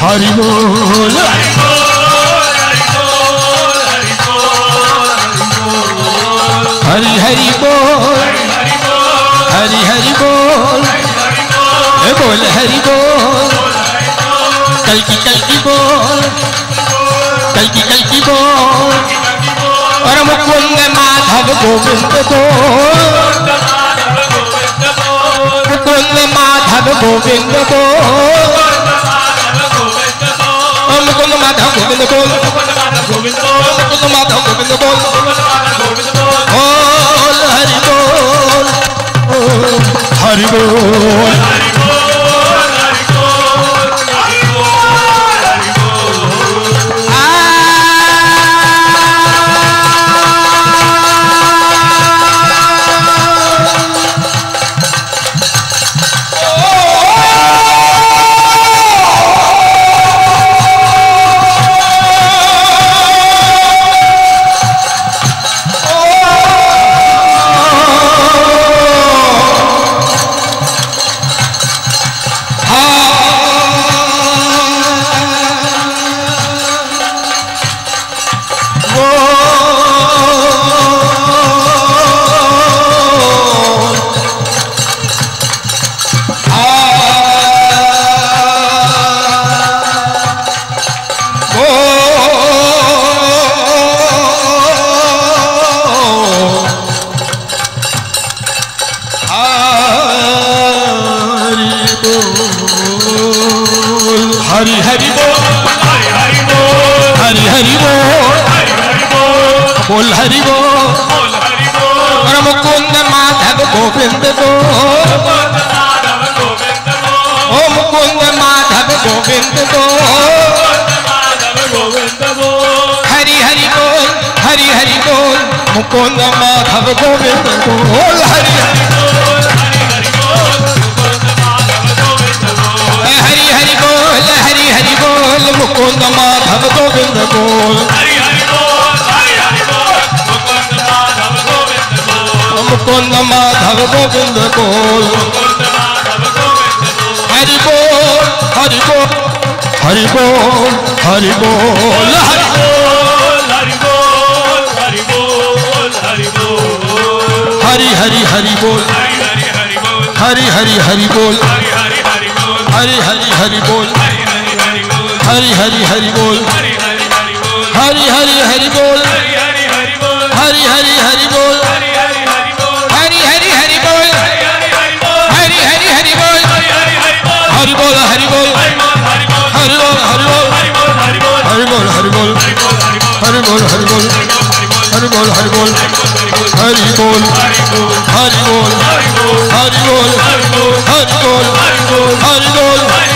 हरि बोल हरि हरि बोल हरि हरि बोल बोल हरि बोल कल की कल की बोल कल की कल की बोल और मुकुंद माधव गोविंद बोल मुकुंद माधव गोविंद बोल গোবিন্দ বল গোবিন্দ মাধব গোবিন্দ বল হরি বল হরি বল हरी हरी बोल, हरी हरी बोल, हरी हरी बोल हरी हरी बोल बोल हरी बोल। बोल हरी बोल परम कुंद माधव गोविंद बोल मुकुंद माधव गोविंद बोल हरि हरि हरि बोल हरि हरि बोल मुकुंद माधव गोविंद बोल मुकुंद माधव गोविंद बोल हरि बोल हरि बोल हरि बोल हरि बोल हरि हरि हरी हरि बोल हरी हरी हरि बोल हरी हरी हरि बोल हरी हरी हरि बोल हरी हरी हरी बोल हरी हरी हरी बोल हरी हरी हरी बोल हरी हरी हरि बोल हरि बोल हरि बोल हरि बोल हरि बोल हरि बोल हरी बोल हरि बोल हरि बोल हरि बोल हरि बोल हरि बोल। हरि बोल हरि बोल हरि बोल हरि बोल हरि बोल हरि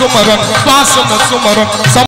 sumaran, basuma sumaran.